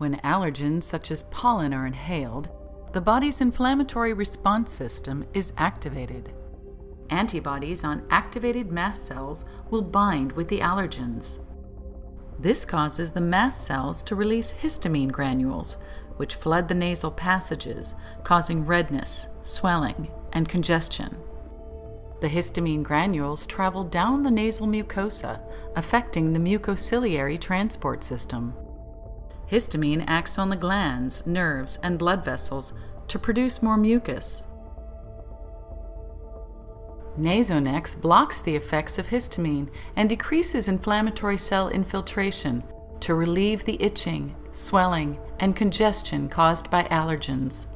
When allergens such as pollen are inhaled, the body's inflammatory response system is activated. Antibodies on activated mast cells will bind with the allergens. This causes the mast cells to release histamine granules, which flood the nasal passages, causing redness, swelling, and congestion. The histamine granules travel down the nasal mucosa, affecting the mucociliary transport system. Histamine acts on the glands, nerves, and blood vessels to produce more mucus. Nasonex blocks the effects of histamine and decreases inflammatory cell infiltration to relieve the itching, swelling, and congestion caused by allergens.